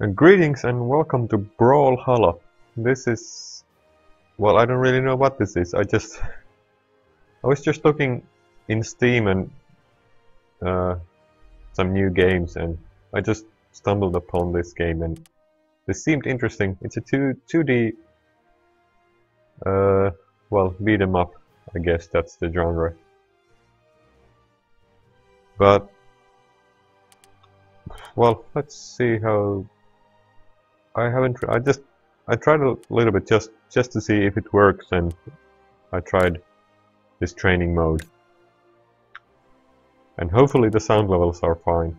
Greetings and welcome to Brawl Brawlhalla. This is... Well, I don't really know what this is. I just... I was just looking in Steam and... Uh, some new games and I just stumbled upon this game and this seemed interesting. It's a 2, 2D... Uh, well, beat 'em up. I guess that's the genre. But... Well, let's see how I haven't. I just I tried a little bit just just to see if it works, and I tried this training mode, and hopefully the sound levels are fine.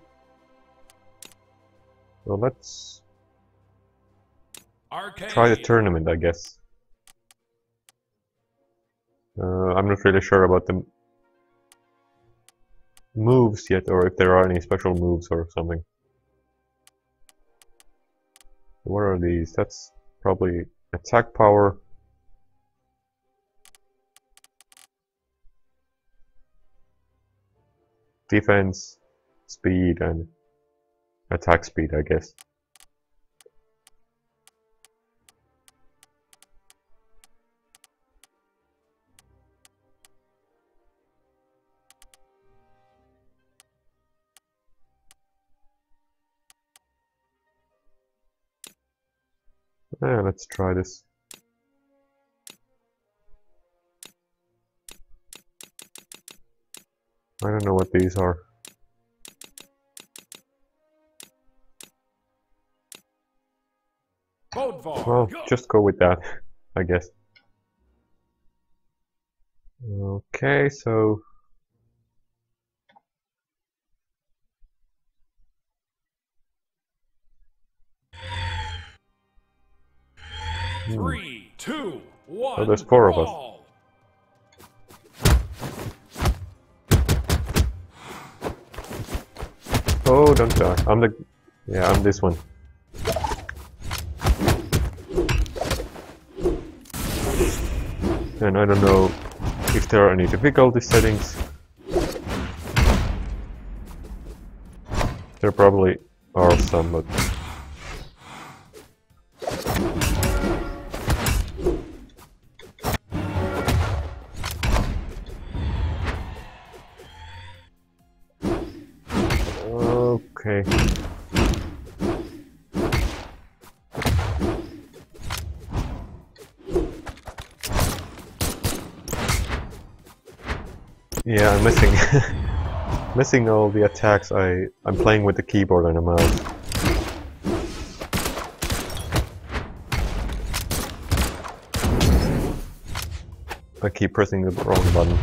So let's Arcade. try the tournament, I guess. Uh, I'm not really sure about the moves yet, or if there are any special moves or something. What are these? That's probably attack power. Defense, speed, and attack speed, I guess. Yeah, let's try this. I don't know what these are. Well, just go with that, I guess. Okay, so Oh, there's four of us. Oh, don't die. I'm the... Yeah, I'm this one. And I don't know if there are any difficulty settings. There probably are some, but... missing all the attacks. I I'm playing with the keyboard and a mouse. I keep pressing the wrong button.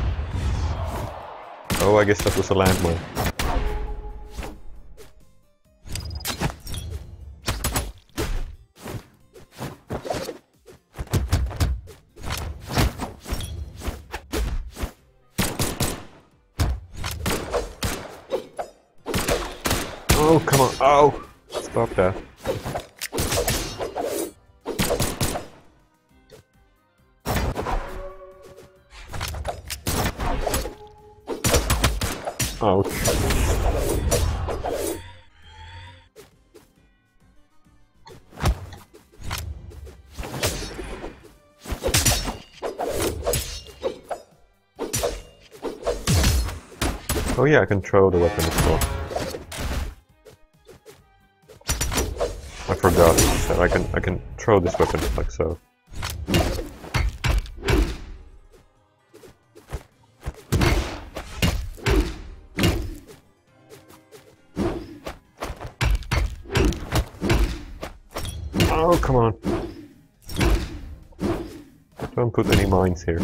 Oh, I guess that was a landmine. Come on. Oh! Stop that. Ouch. Oh yeah, I can throw the weapon as well. I forgot that I can I can throw this weapon like so. Oh come on! Don't put any mines here.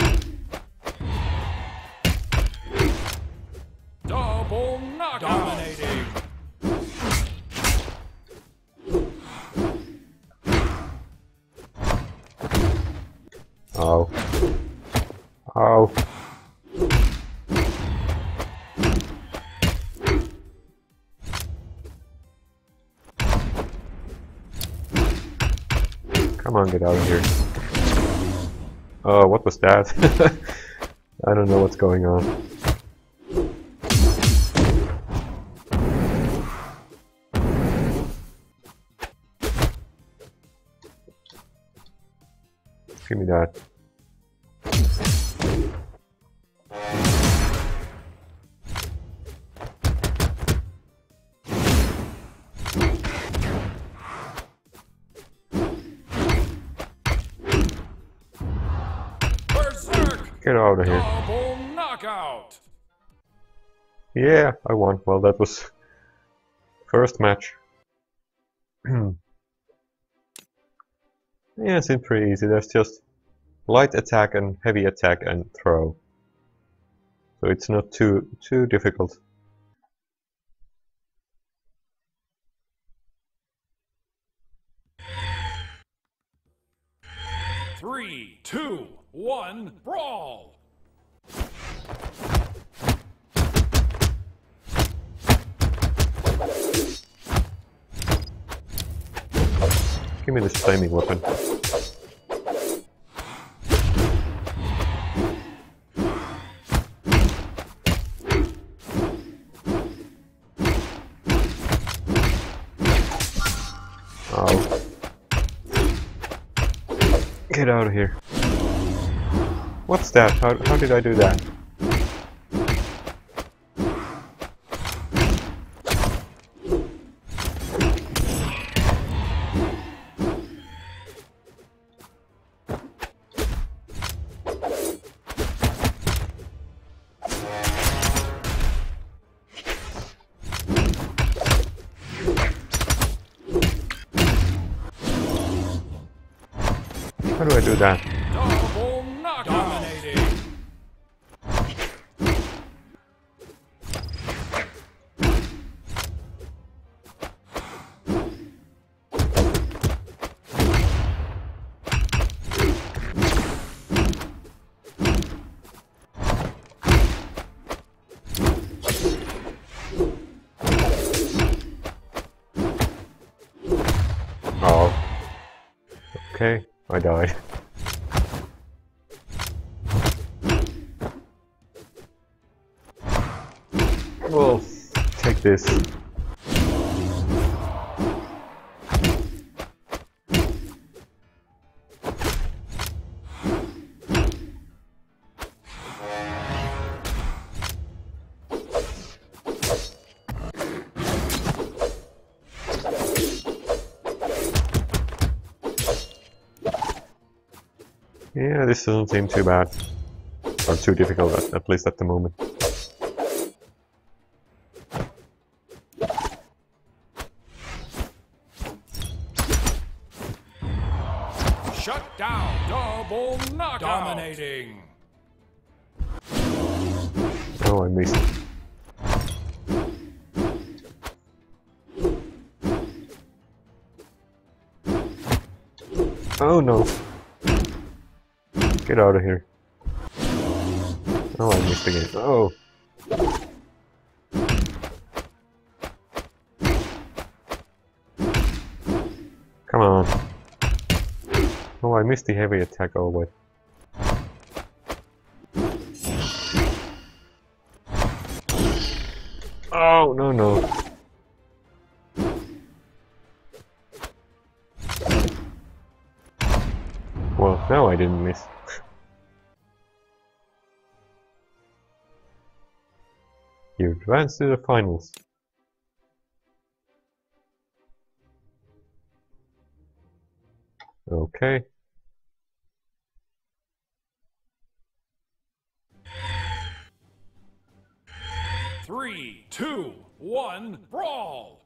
get out of here. Uh, what was that? I don't know what's going on. Give me that. I won. Well, that was first match. yeah, it seems pretty easy. There's just light attack and heavy attack and throw. So it's not too too difficult. Three, two, one, brawl! Give me this flaming weapon. Oh. Get out of here. What's that? How, how did I do that? Oh. Okay, I died. Take this. Yeah, this doesn't seem too bad. Or too difficult, at, at least at the moment. Dominating! Oh, I missed. Oh no. Get out of here. Oh, I missed again. Oh. Come on. Oh, I missed the heavy attack. Oh, wait. Oh, no, no. Well, no, I didn't miss. you advance to the finals. Okay. Three, two, one, brawl!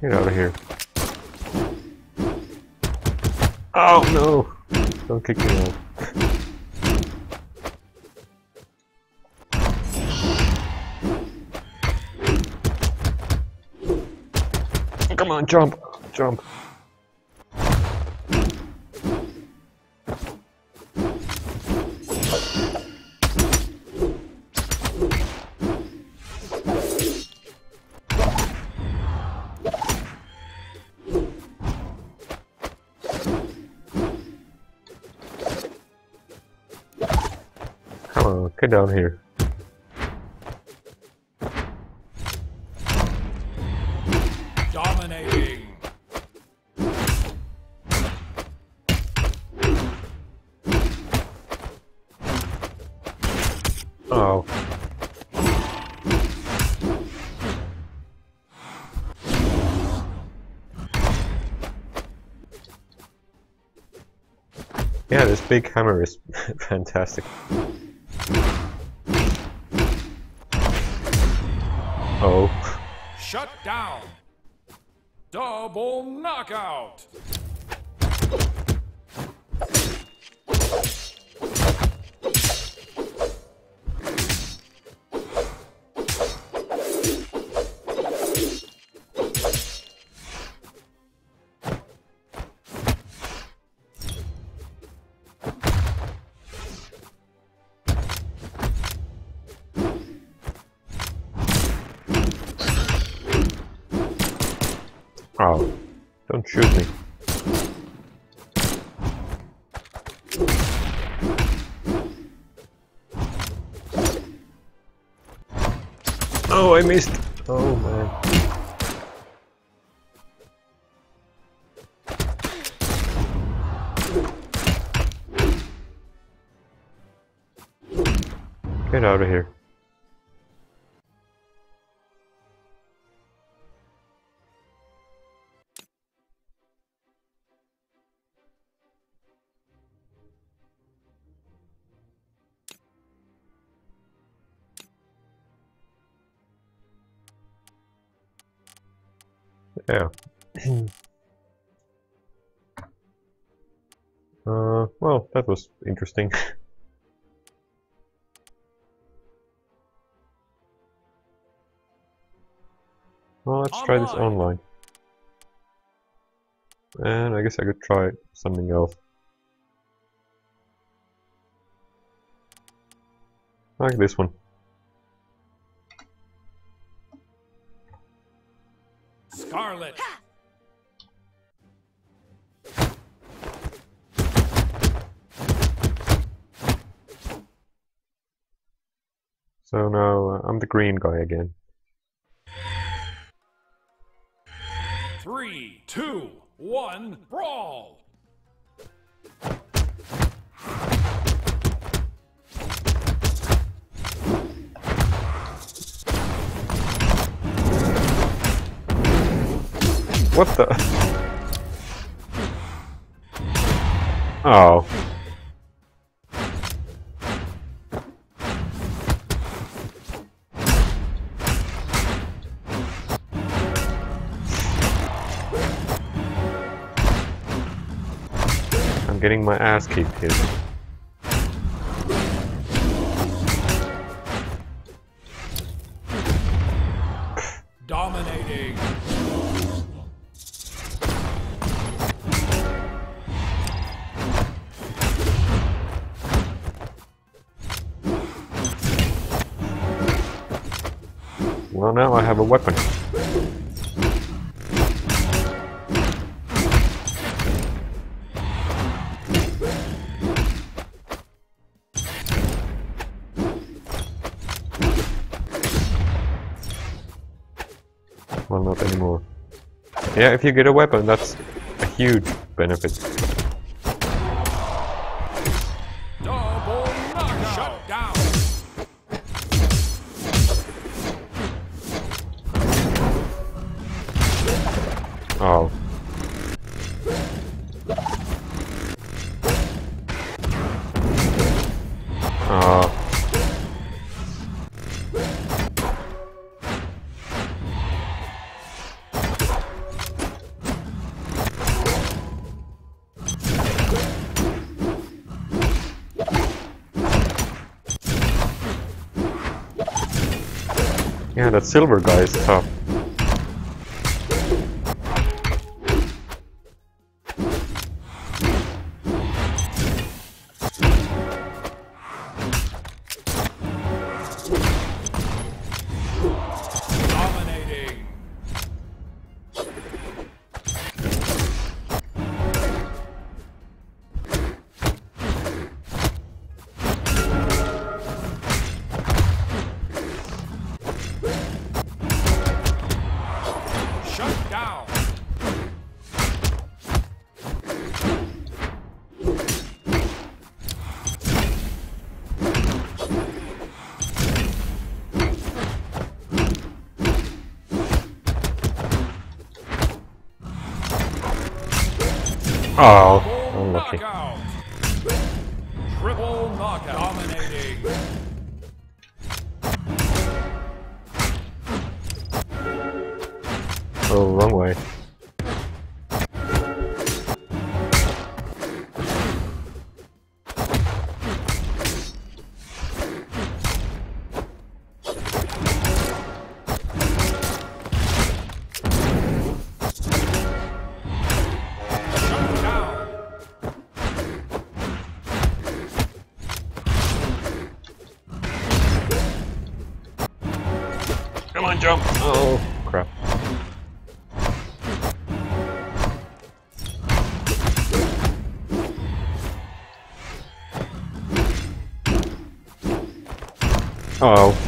Get out of here. Oh no! Kick out. Come on, jump! Jump! Get down here. Dominating. Oh. Yeah, this big hammer is fantastic. Oh. Shut down. Double knockout. Oh. Don't shoot me. Oh, I missed. Oh man. Get out of here. Yeah. uh, well, that was interesting. well, let's try this Online. online. And I guess I could try something else. Like this one. Scarlet. So now uh, I'm the green guy again. Three, two, one, brawl. What the? Oh. I'm getting my ass kicked here. Well, now I have a weapon. Well, not anymore. Yeah, if you get a weapon, that's a huge benefit. Yeah, that silver guy is tough. Oh, unlucky. Jump! Oh, crap. Oh.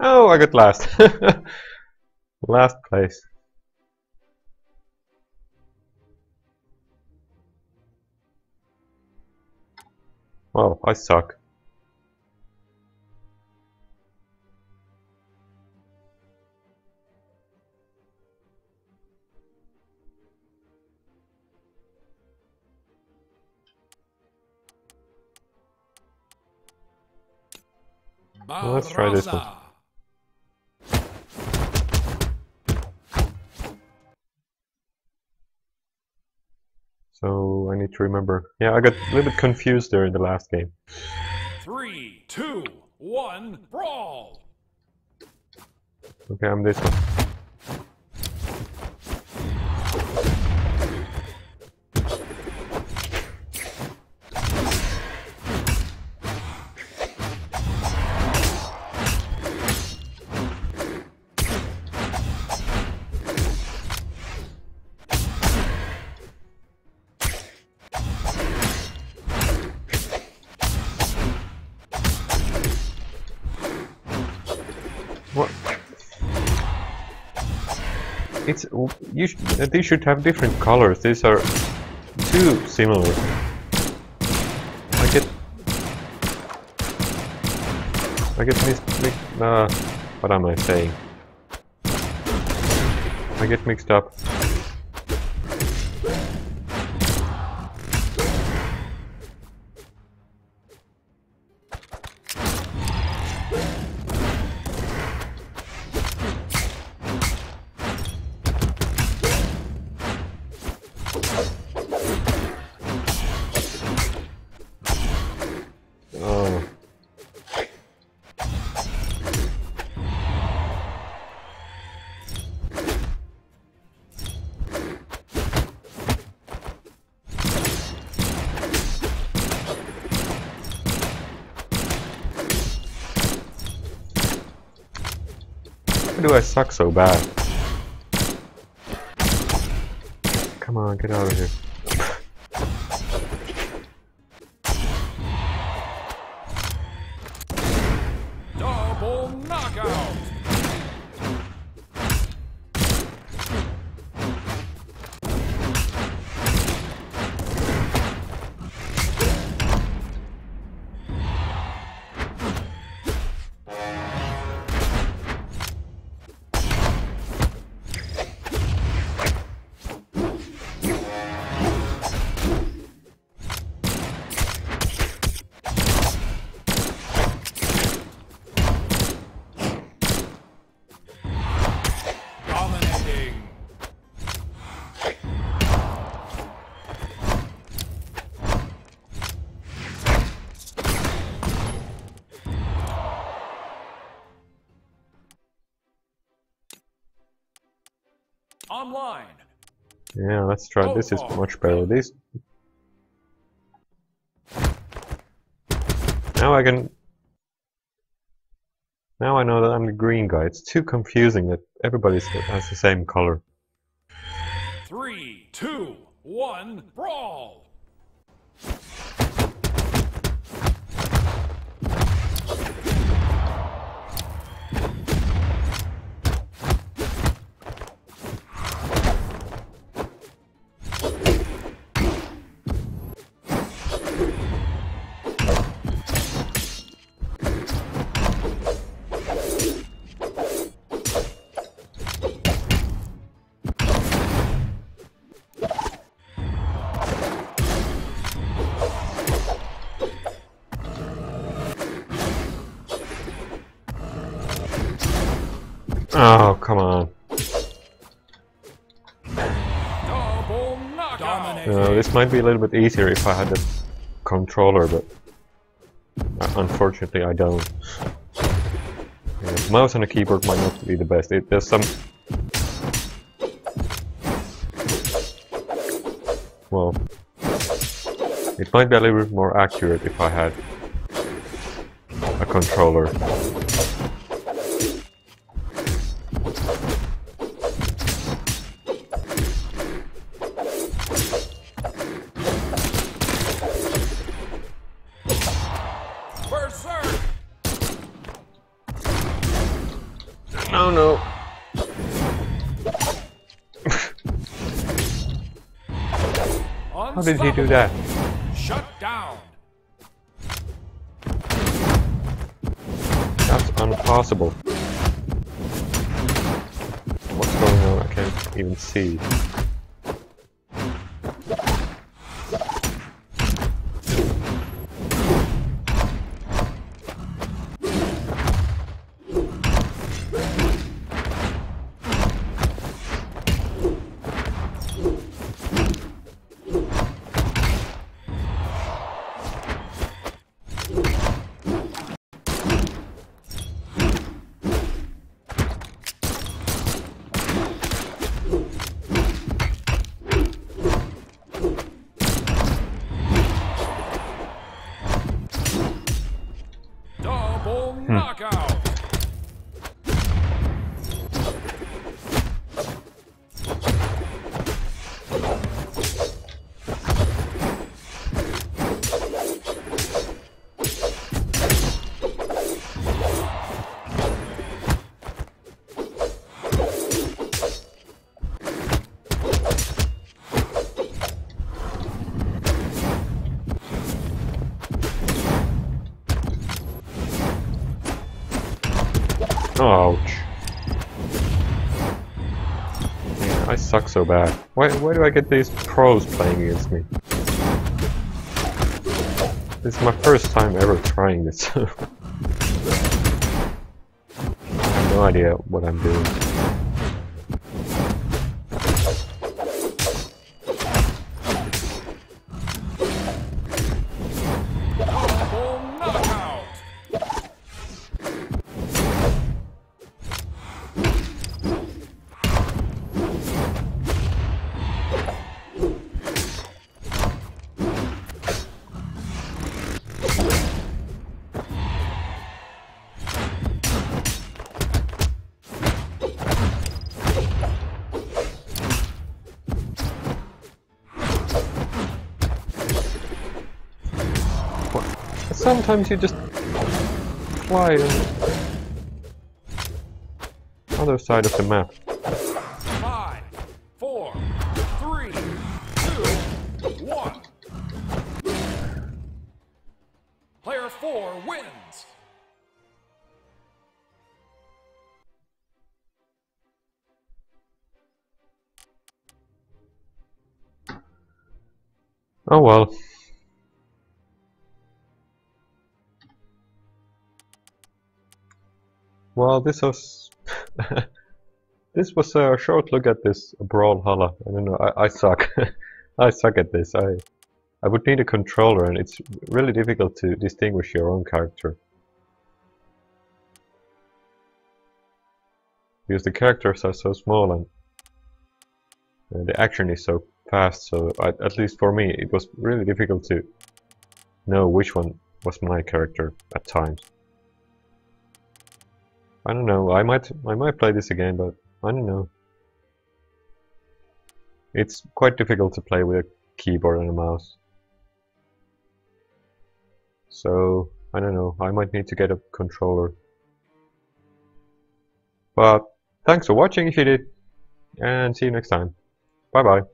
Oh, I got last. last place. Well, I suck. let's try this one. So I need to remember. Yeah, I got a little bit confused there in the last game. Three, two, one, brawl. Okay, I'm this one. You. Sh they should have different colors. These are too similar. I get. I get mixed. mixed uh, what am I saying? I get mixed up. Do I suck so bad? Come on, get out of here. Double knockout. Online. Yeah, let's try. This is much better. This. Now I can. Now I know that I'm the green guy. It's too confusing that everybody has the same color. Three, two, one, brawl. Oh, come on. Uh, this might be a little bit easier if I had the controller, but uh, unfortunately I don't. Yeah, mouse and a keyboard might not be the best. It, there's some... Well... It might be a little bit more accurate if I had a controller. Did he do that? Shut down. That's impossible. What's going on? I can't even see. Ouch. Yeah, I suck so bad. Why, why do I get these pros playing against me? Is my first time ever trying this. I have no idea what I'm doing. Sometimes you just fly on the other side of the map. Five, four, three, two, one. Player four wins. Oh well. Well, this was this was a short look at this Brawlhalla. I don't know. I, I suck. I suck at this. I I would need a controller, and it's really difficult to distinguish your own character because the characters are so small and, and the action is so fast. So at, at least for me, it was really difficult to know which one was my character at times. I don't know. I might I might play this again, but I don't know. It's quite difficult to play with a keyboard and a mouse. So I don't know. I might need to get a controller. But thanks for watching if you did, and see you next time. Bye bye.